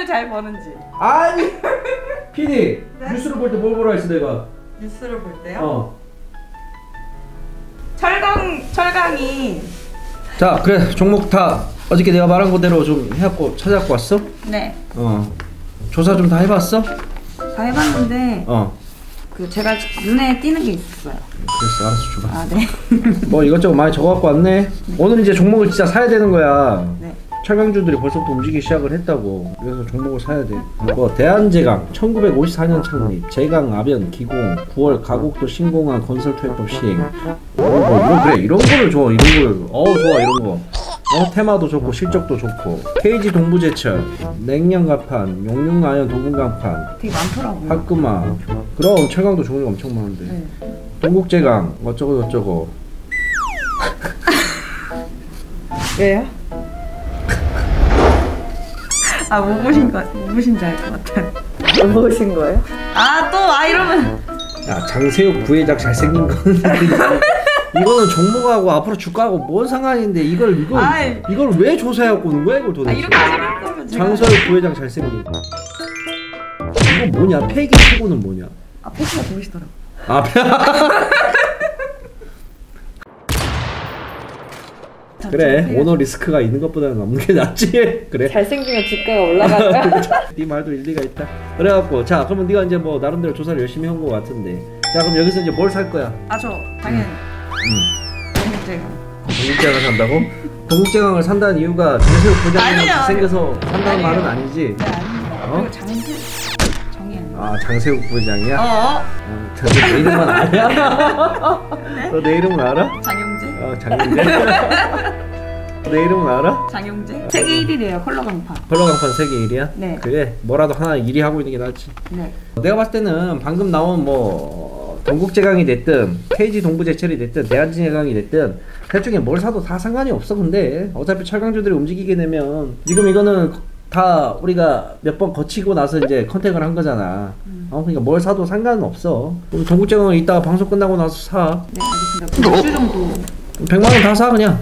돈을 잘 버는지. 아니 PD 네? 뉴스를 볼 때 뭘 보라 했어 내가 뉴스를 볼 때요. 어. 철강 철강이 자 그래 종목 다 어저께 내가 말한 그대로 좀 해갖고 찾아갖고 왔어? 네. 어 조사 좀 다 해봤어? 다 해봤는데 어 그 제가 눈에 띄는 게 있었어요. 그랬어 알았어 줘봐 아 네. 뭐 이것저것 많이 적어갖고 왔네 오늘 이제 종목을 진짜 사야 되는 거야 네. 철강주들이 벌써부터 움직이기 시작을 했다고. 그래서 종목을 사야 돼 뭐 대한제강 1954년 창립 제강 아변 기공 9월 가곡도 신공항 건설 투입법 시행. 어, 뭐 이런 그래 이런 거를 좋아 이런 거를 어우 좋아 이런 거. 어, 테마도 좋고 실적도 좋고. KG 동부제철 냉량가판 용융아연 도분강판 되게 많더라고요. 학금화. 그럼 철강도 거 엄청 많은데. 네. 동국제강 어쩌고 저쩌고. 왜요? 아, 뭐 보신 거, 뭐 보신지 알 것 같아요. 뭐 보신 거예요? 아, 또, 아, 이러면. 야 장세욱 부회장 잘생긴 거는 이거는 종목하고 앞으로 주가하고 뭔 상관인데 이걸 이걸 아이. 이걸 왜 조사해갖고 오는 거야 이걸 아, 도대체 이렇게 찍을 거면 제가. 장세욱 부회장 잘생긴 거 이거 뭐냐 폐기 최고는 뭐냐 아, 패스가 보이시더라고. 아 그래 오너 리스크가 있는 것보다는 없는 게 낫지 그래 잘생기면 주가가 올라가요. 네 말도 일리가 있다 그래갖고 자 그러면 네가 이제 뭐 나름대로 조사를 열심히 한 것 같은데 자 그럼 여기서 이제 뭘 살 거야 아, 저, 당연히. 음. 당연히 동국제강을 산다고? 동국제강을 산다는 이유가 장세욱 부장이랑 아니요, 잘생겨서 산다는 아니에요. 말은 아니지? 네, 아닙니다. 어? 그리고 아니에요. 아 장세욱 부장이야? 어? 어, 저내 이름만 아냐? 너내 이름은 알아? 장용 재? 어 장윤재? 내 이름은 알아? 장용재? 세계 1위래요, 컬러 강파. 컬러 강판 세계 1위야? 네. 그래 뭐라도 하나 1위 하고 있는 게 낫지 네. 내가 봤을 때는 방금 나온 뭐 동국제강이 됐든 KG 동부제철이 됐든 대한제강이 됐든 대중에 뭘 사도 다 상관이 없어 근데 어차피 철강주들이 움직이게 되면 지금 이거는 다 우리가 몇 번 거치고 나서 이제 컨택을 한 거잖아 어 그러니까 뭘 사도 상관은 없어 동국제강은 이따가 방송 끝나고 나서 사 네, 알겠습니다. 몇주 정도? 100만 원 다 사 그냥.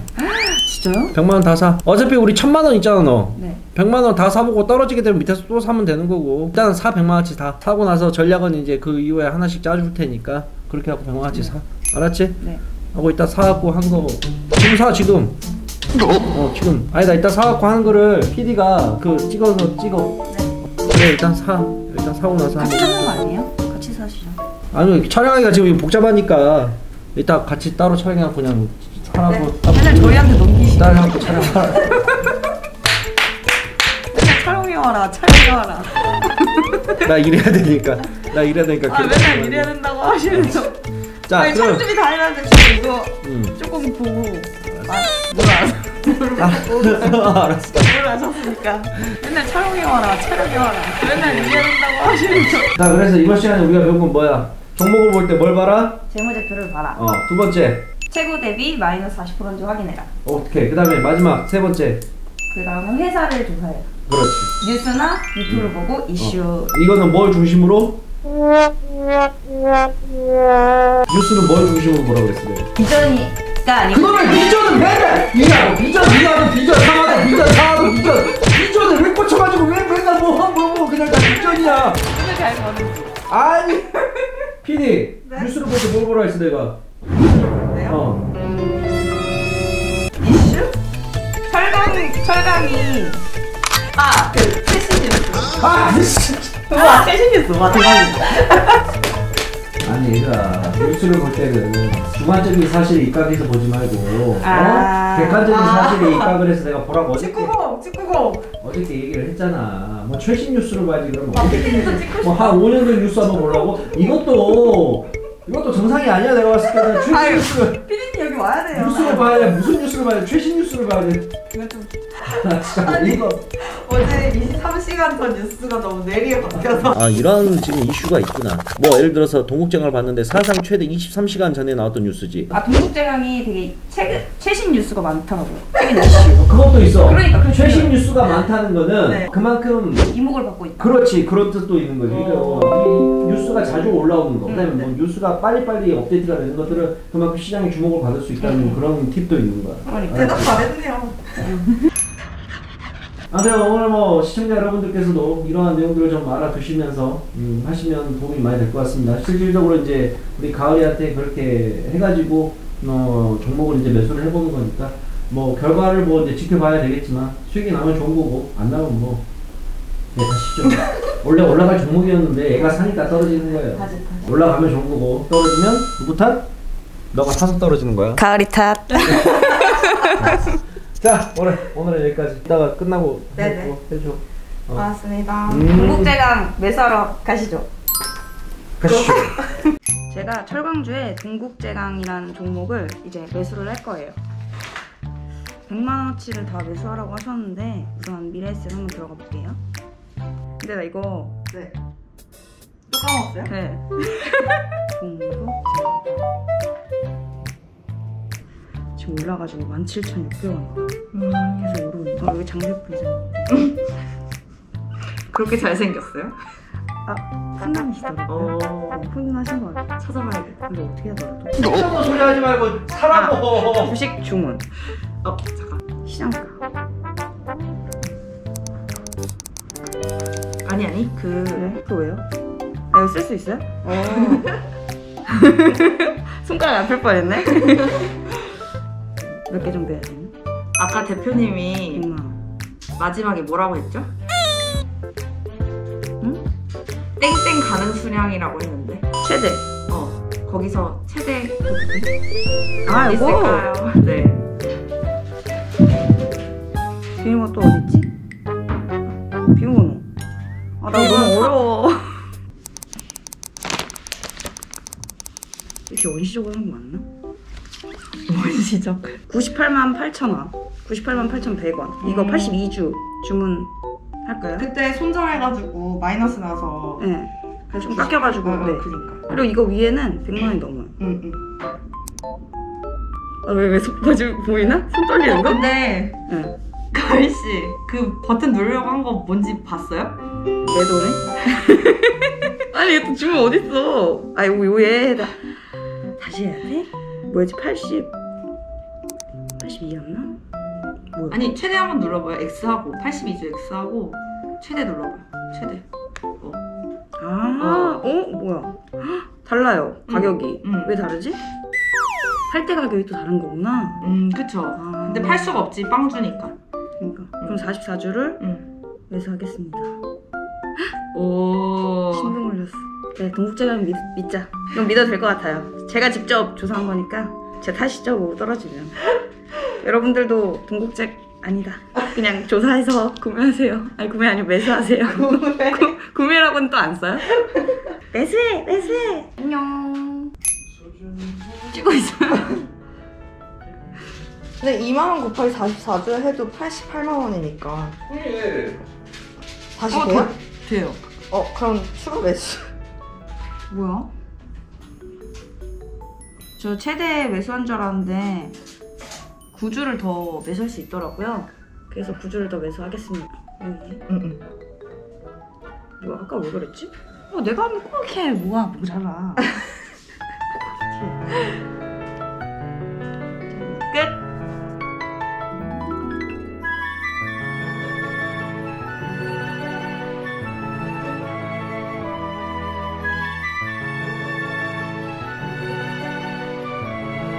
진짜요? 100만 원 다 사. 어차피 우리 1000만 원 있잖아 너. 네. 100만 원 다 사보고 떨어지게 되면 밑에서 또 사면 되는 거고. 일단 사 100만 원치 다. 사고 나서 전략은 이제 그 이후에 하나씩 짜줄 테니까 그렇게 하고 100만 원치 사. 알았지? 네. 하고 이따 사갖고 한 거. 지금 사 지금. 어 지금. 아니다 이따 사갖고 하는 거를 PD가 그 찍어서 찍어. 그래 일단 사. 일단 사고 나서 같이 한번 사는 거 아니에요? 같이 사시죠. 아니 촬영하기가 지금 복잡하니까. 이따 같이 따로 촬영하고 그냥 사라고 맨날 저희한테 넘기시고 딸하고 촬영하라 촬영해와라 촬영해와라. 나 일해야 되니까. 나 일해야 되니까 아 맨날 이래야 된다고 하시면서 자 아니 그럼 참준비 다 해놨는데 이거. 음. 조금 보고. 아뭘 알아. 알았어. 뭘 아셨습니까? 맨날 촬영해와라 촬영해와라. 맨날 이래야 된다고 하시면서 자 그래서 이번 시간에 우리가 배운 건 뭐야? 종목을 볼 때 뭘 봐라? 재무제표를 봐라. 어두 번째 최고 대비 마이너스 40%인지 확인해라. 오케이. 그 다음에 마지막 세 번째. 그 다음에 회사를 조사해라. 그렇지. 뉴스나 유튜브를 보고 이슈. 어. 이거는 뭘 중심으로? 뉴스는 뭘 중심으로 보라 그랬어 내가 비전이가 아니고 그거는 비전은 맨날 이하고 비전 이하고 비전 상하고 비전 상하고 비전. 비전을 왜 꽂혀가지고 왜 맨날 뭐뭐 뭐 그냥 다 비전이야? 돈을 잘 버는지 아니 PD 네? 뉴스를 볼때뭘 보라 했어 내가 어 이슈? 철강 철강이 아그 최신 뉴스 아, 씨. 와 최신 뉴스 와 대박이다 아니 얘들아 뉴스를 볼 때는 주관적인 사실을 입각해서 보지 말고 아. 어? 객관적인 아. 사실을 입각을 해서 내가 보라고 어저께 직구공 직구공 어저께 얘기를 했잖아 뭐 최신 뉴스를 봐야지 그러면 아, 뭐한 5년 전 뉴스 한번 보려고 이것도 이것도 정상이 아니야 내가 봤을 때는 아유. 피디님 와야 돼요. 뉴스를 봐야 돼. 무슨 뉴스를 봐야 돼? 최신 뉴스를 봐야 돼. 이건 좀 아, 진짜 이거. 어제 23시간 전 뉴스가 너무 내리에 바뀌어서. 아 이런 지금 이슈가 있구나. 뭐 예를 들어서 동국제강을 봤는데 사상 최대 23시간 전에 나왔던 뉴스지. 아 동국제강이 되게 최근 최신 뉴스가 많더라고요 최근 이슈 그것도 있어. 그러니까 그 최신 중요해요. 뉴스가 많다는 거는 네. 그만큼 이목을 받고 있다. 그렇지. 그런 뜻도 있는 거지. 어. 이 뉴스가 자주 올라오는 거. 음, 그다음에 네. 뭐 뉴스가 빨리빨리 업데이트가 되는 것들은 그만큼 시장에 주목을 받을 수 있다는 음. 그런 팁도 있는 거야 그러니까 대답 잘했네요 아무튼 오늘 뭐 시청자 여러분들께서도 이러한 내용들을 좀 알아두시면서 음, 하시면 도움이 많이 될 것 같습니다. 실질적으로 이제 우리 가을이한테 그렇게 해가지고 어, 종목을 이제 매수를 해보는 거니까 뭐 결과를 뭐 이제 지켜봐야 되겠지만 수익이 나면 좋은 거고 안 나면 뭐 네, 가시죠. 원래 올라갈 종목이었는데 얘가 사니까 떨어지는 거예요. 올라가면 좋은 거고 떨어지면 탓? 너가 타서 떨어지는 거야. 가을이 탓. 자 오늘 오늘은 여기까지. 이따가 끝나고 네네. 해줘. 해줘. 어. 고맙습니다. 음. 동국제강 매수하러 가시죠. 가시죠. 제가 철광주에 동국제강이라는 종목을 이제 매수를 할 거예요. 100만 원어치를 다 매수하라고 하셨는데 우선 미래에셋 한번 들어가 볼게요. 근데 나 이거 네. 또 까먹었어요? 네. 지금 올라가지고 17,600원 계속 오르고 어, 여기 장세풀이잖아. 그렇게 잘생겼어요? 아, 훈남이시더라고요. 어. 훈훈하신 것 같아요. 찾아봐야겠다. 근데 어떻게 하더라도 쓸데없는 소리 하지 말고 사라고. 주식 주문 어, 잠깐. 시장가 아니, 아니. 그. 네? 또 왜요? 아 이거 쓸 수 있어요? 어. 손가락 아플 뻔했네. 몇 개 정도 해야 되나? 아까 대표님이 100만 원. 마지막에 뭐라고 했죠? 응? 땡땡 가는 수량이라고 했는데. 최대. 어. 거기서 최대 아 이거 있을까요? 네. 비밀번호 또 어디 있지? 비밀번호. 아나 비밀번호 너무 사- 어려워. 이렇게 원시적으로 하는 거 맞나? 뭔시죠? 98만 8천 원. 98만 8,100원. 이거 음. 82주 주문 할까요? 그때 손절해가지고 마이너스 나서. 네. 그래서 좀 깎여가지고. 어, 네. 그니까. 그리고 이거 위에는 100만 원이 넘어요. 응, 응. 아, 왜, 왜, 손, 뭐 지금 보이나? 손 떨리는 거? 근데, 응. 가을씨, 그 버튼 누르려고 한 거 뭔지 봤어요? 내 돈에? 아니, 얘또 주문 어딨어? 아, 요, 요에, 다시 해야 돼? 뭐였지? 80, 82였나? 뭐야? 아니, 최대 한번 눌러봐요. X하고. 82주 X하고. 최대 눌러봐요. 최대. 어. 아, 어? 뭐야? 헉, 달라요, 가격이. 응. 왜 다르지? 할때 가격이 또 다른 거구나. 음, 그쵸. 아, 근데 팔 수가 없지, 빵 주니까. 그러니까. 그럼 44주를 응. 매수하겠습니다. 오. 신동 올렸어. 네, 동국제강 믿, 믿자. 이건 믿어도 될 것 같아요. 제가 직접 조사한 거니까 제 탓이죠, 뭐 떨어지면. 여러분들도 동국제 아니다. 그냥 조사해서 구매하세요. 아니 구매 아니고 매수하세요. 구매. 구, 매라고는 또 안 써요? 매수해, 매수해. 안녕. 찍고 있어요. 근데 2만 원 곱하기 44주 해도 88만 원이니까 다시 어, 돼요? 더- 돼요. 어 그럼 추가 매수 뭐야? 저 최대 매수한 줄 알았는데 9주를 더 매수할 수 있더라고요. 그래서 9주를 더 매수하겠습니다. 여기. 응응 뭐야 아까 왜 그랬지? 어 내가 하면 꼭 이렇게 뭐가 모자라.